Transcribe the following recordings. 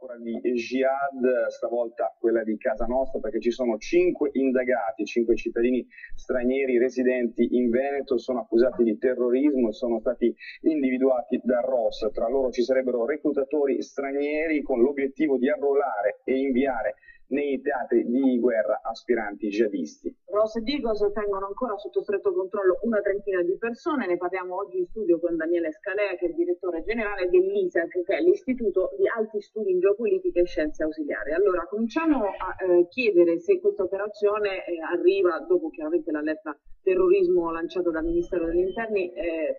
ancora di Jihad, stavolta quella di casa nostra, perché ci sono cinque indagati, cinque cittadini stranieri residenti in Veneto, sono accusati di terrorismo e sono stati individuati da Ross. Tra loro ci sarebbero reclutatori stranieri con l'obiettivo di arruolare e inviare nei teatri di guerra aspiranti jihadisti. Ross e Digos tengono ancora sotto stretto controllo una trentina di persone, ne parliamo oggi in studio con Daniele Scalea che è il direttore generale dell'ISAC che è l'Istituto di Alti Studi in Geopolitica e Scienze Ausiliarie. Allora cominciamo a eh, chiedere se questa operazione eh, arriva dopo chiaramente l'allerta terrorismo lanciata dal Ministero degli Interni eh,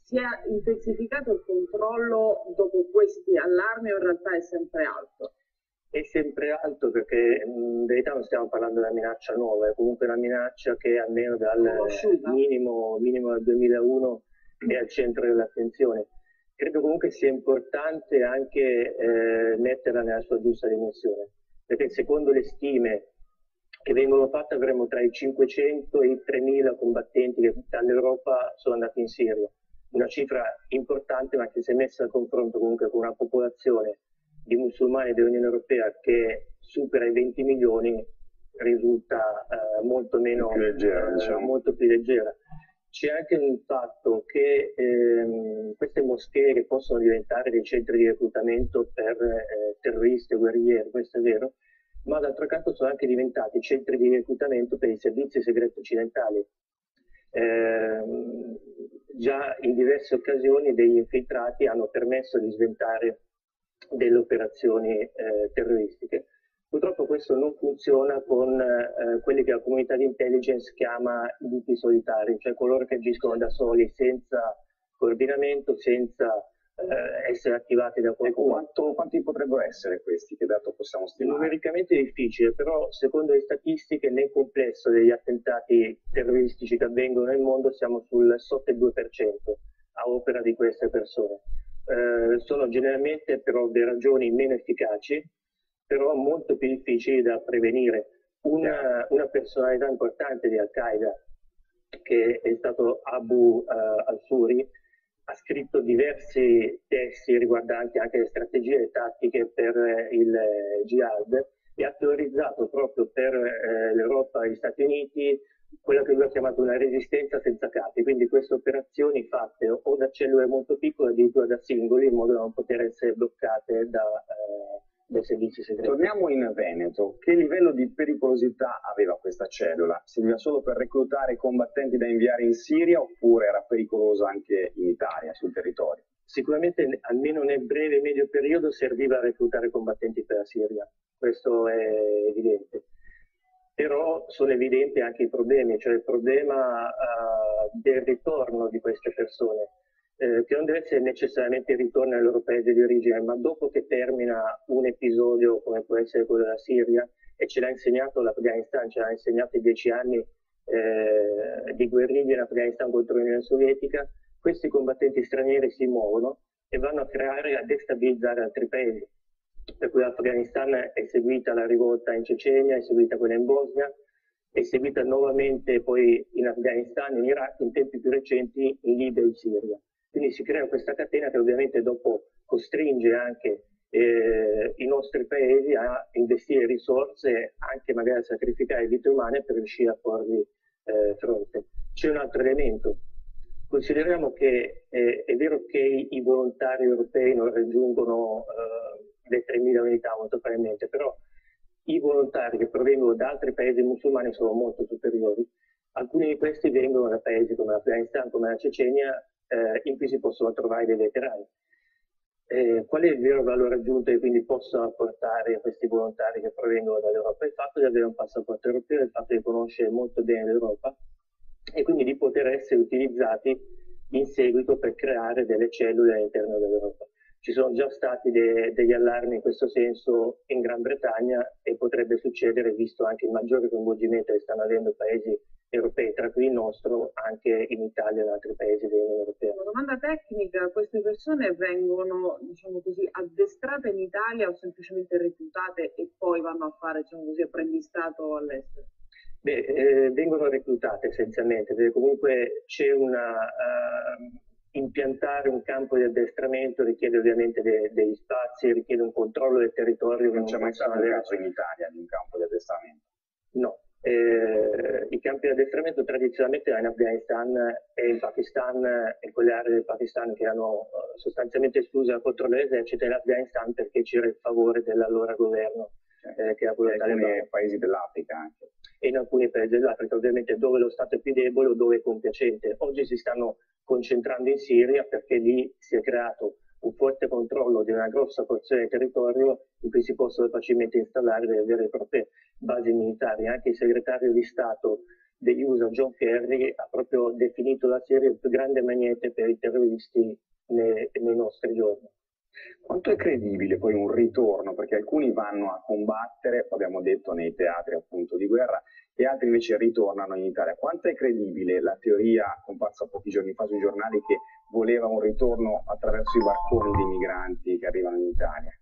si è intensificato il controllo dopo questi allarmi o in realtà è sempre alto? È sempre alto perché in verità non stiamo parlando di una minaccia nuova, è comunque una minaccia che almeno dal minimo, minimo del 2001 è al centro dell'attenzione. Credo comunque sia importante anche eh, metterla nella sua giusta dimensione, perché secondo le stime che vengono fatte avremo tra i 500 e i 3.000 combattenti che dall'Europa sono andati in Siria. Una cifra importante ma che se messa a confronto comunque con una popolazione di musulmani dell'Unione Europea che supera i 20 milioni risulta eh, molto, meno, più leggera, eh, diciamo. molto più leggera. C'è anche il fatto che ehm, queste moschee possono diventare dei centri di reclutamento per eh, terroristi e guerrieri, questo è vero, ma d'altro canto sono anche diventati centri di reclutamento per i servizi segreti occidentali. Eh, già in diverse occasioni degli infiltrati hanno permesso di sventare delle operazioni eh, terroristiche. Purtroppo questo non funziona con eh, quelli che la comunità di intelligence chiama lupi solitari, cioè coloro che agiscono da soli senza coordinamento, senza eh, essere attivati da qualcuno. Ecco, quanto, quanti potrebbero essere questi? Che dato possiamo stimare? Numericamente è difficile, però secondo le statistiche nel complesso degli attentati terroristici che avvengono nel mondo siamo sul sotto il 2% a opera di queste persone eh, sono generalmente per ovvie ragioni meno efficaci, però molto più difficili da prevenire. Una, una personalità importante di Al-Qaeda, che è stato Abu uh, al-Suri, ha scritto diversi testi riguardanti anche le strategie e le tattiche per il eh, jihad e ha teorizzato proprio per eh, l'Europa e gli Stati Uniti quella che lui ha chiamato una resistenza senza capi, quindi queste operazioni fatte o da cellule molto piccole, addirittura da singoli, in modo da non poter essere bloccate da, eh, dai servizi segreti. Torniamo in Veneto. Che livello di pericolosità aveva questa cellula? Serviva solo per reclutare combattenti da inviare in Siria oppure era pericolosa anche in Italia, sul territorio? Sicuramente, almeno nel breve e medio periodo, serviva a reclutare combattenti per la Siria, questo è evidente. Però sono evidenti anche i problemi, cioè il problema uh, del ritorno di queste persone, eh, essere necessariamente ritorno al loro paese di origine, ma dopo che termina un episodio come può essere quello della Siria, e ce l'ha insegnato l'Afghanistan, ce l'ha insegnato i dieci anni eh, di guerriglia in Afghanistan contro l'Unione Sovietica, questi combattenti stranieri si muovono e vanno a creare, a destabilizzare altri paesi per cui l'Afghanistan è seguita la rivolta in Cecenia, è seguita quella in Bosnia, è seguita nuovamente poi in Afghanistan, in Iraq, in tempi più recenti in Libia e in Siria. Quindi si crea questa catena che ovviamente dopo costringe anche eh, i nostri paesi a investire risorse, anche magari a sacrificare vite umane per riuscire a porvi eh, fronte. C'è un altro elemento. Consideriamo che eh, è vero che i, volontari europei non raggiungono eh, le 3.000 unità molto probabilmente, però i volontari che provengono da altri paesi musulmani sono molto superiori. Alcuni di questi vengono da paesi come l'Afghanistan, come la Cecenia, eh, in cui si possono trovare dei veterani. Eh, qual è il vero valore aggiunto che quindi possono apportare questi volontari che provengono dall'Europa? Il fatto di avere un passaporto europeo, il fatto di conoscere molto bene l'Europa e quindi di poter essere utilizzati in seguito per creare delle cellule all'interno dell'Europa. Ci sono già stati de- degli allarmi in questo senso in Gran Bretagna e potrebbe succedere, visto anche il maggiore coinvolgimento che stanno avendo i paesi europei, tra cui il nostro, anche in Italia e in altri paesi dell'Unione Europea. Una domanda tecnica, queste persone vengono, diciamo così, addestrate in Italia o semplicemente reclutate e poi vanno a fare, diciamo così, apprendistato all'estero? Beh, eh, vengono reclutate essenzialmente, perché comunque c'è una... Uh, impiantare un campo di addestramento richiede ovviamente de- degli spazi, richiede un controllo del territorio. Non c'è mai stato un caso in Italia di un campo di addestramento? No, eh, I campi di addestramento tradizionalmente erano in Afghanistan e in Pakistan, in quelle aree del Pakistan che hanno eh, sostanzialmente escluso il controllo dell'esercito in Afghanistan perché c'era il favore dell'allora governo eh, che era quello in alcuni paesi dell'Africa anche. E in alcuni paesi dell'Africa ovviamente dove lo Stato è più debole o dove è compiacente. Oggi si stanno concentrando in Siria perché lì si è creato un forte controllo di una grossa porzione del territorio in cui si possono facilmente installare delle vere e proprie basi militari. Anche il segretario di Stato degli USA, John Kerry, ha proprio definito la Siria il più grande magnete per i terroristi nei, nei nostri giorni. Quanto è credibile poi un ritorno? Perché alcuni vanno a combattere, abbiamo detto, nei teatri appunto di guerra, e altri invece ritornano in Italia. Quanto è credibile la teoria comparsa pochi giorni fa sui giornali che voleva un ritorno attraverso i barconi dei migranti che arrivano in Italia?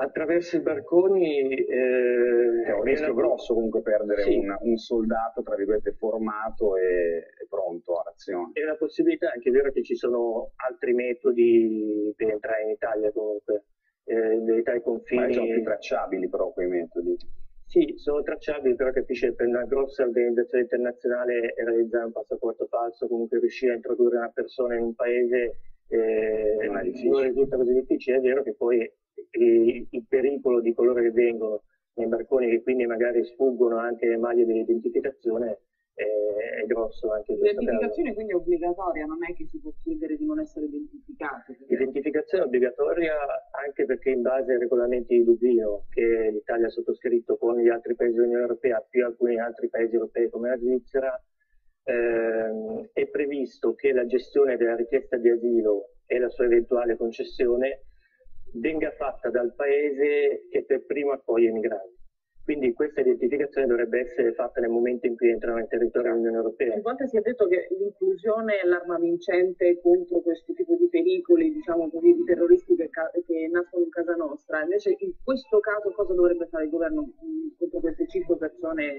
Attraverso i barconi eh, è un rischio grosso comunque perdere sì. un, un, soldato, tra virgolette, formato e, e pronto all'azione. È una possibilità, anche è vero che ci sono altri metodi per entrare in Italia comunque, eh, ai confini. Ma sono più tracciabili però quei metodi. Sì, sono tracciabili, però capisce per una grossa organizzazione internazionale realizzare un passaporto falso, comunque riuscire a introdurre una persona in un paese eh, non, non risulta così difficile. È vero che poi il, il pericolo di coloro che vengono nei barconi e quindi magari sfuggono anche le maglie dell'identificazione è, grosso anche questo L'identificazione quindi è obbligatoria, non è che si può chiedere di non essere identificati. L'identificazione è obbligatoria anche perché in base ai regolamenti di Dublino che l'Italia ha sottoscritto con gli altri paesi dell'Unione Europea più alcuni altri paesi europei come la Svizzera ehm, è previsto che la gestione della richiesta di asilo e la sua eventuale concessione venga fatta dal paese che per primo accoglie i migranti. Quindi questa identificazione dovrebbe essere fatta nel momento in cui entrano nel territorio dell'Unione Europea. Più volte si è detto che l'inclusione è l'arma vincente contro questo tipo di pericoli, diciamo così, di terroristi che, che, nascono in casa nostra. Invece in questo caso cosa dovrebbe fare il governo contro queste cinque persone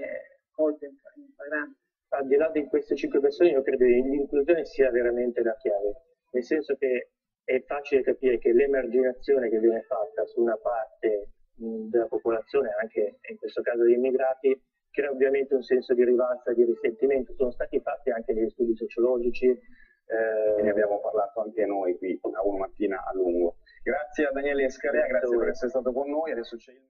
colte in flagranza? Al di là di queste cinque persone io credo che l'inclusione sia veramente la chiave, nel senso che è facile capire che l'emarginazione che viene fatta su una parte della popolazione, anche in questo caso degli immigrati, crea ovviamente un senso di rivalsa e di risentimento. Sono stati fatti anche degli studi sociologici. Eh, ne abbiamo parlato anche noi qui a una mattina a lungo. Grazie a Daniele Escarea, grazie, grazie per essere stato con noi. Adesso c'è il...